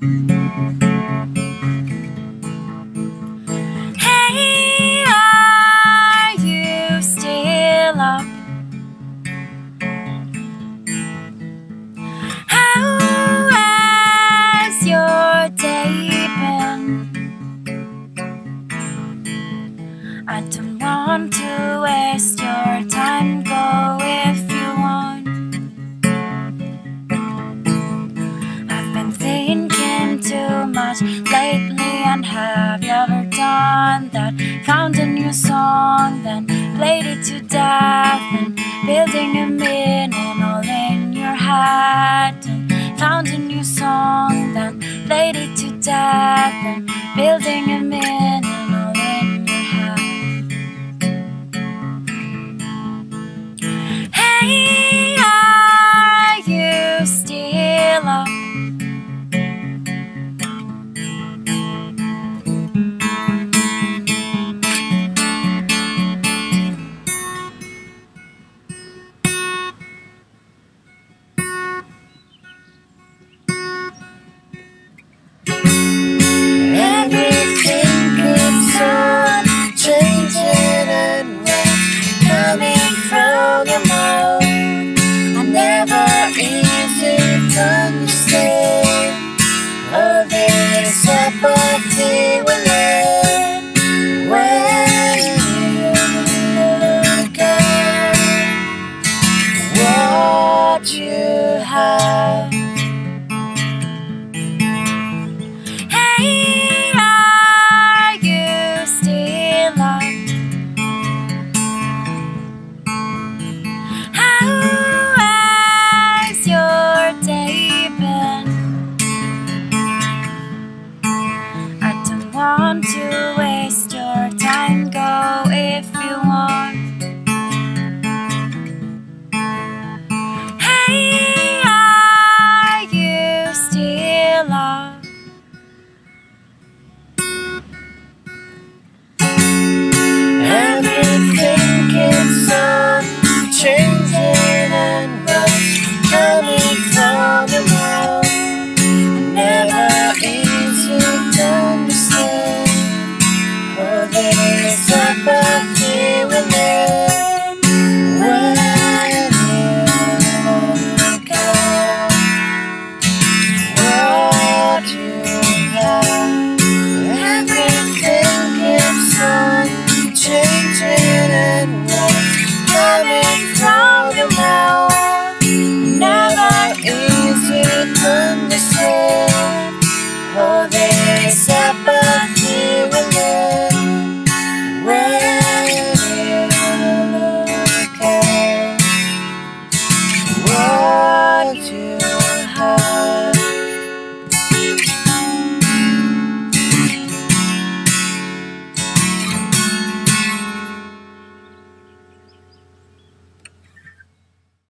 Hey, Found a new song, then played it to death, and building a meaning all in your head. And found a new song, then played it to death, and building a meaning want to waste your time, go if you want. Hey, are you still on? Everything keeps on changing and what's coming from day.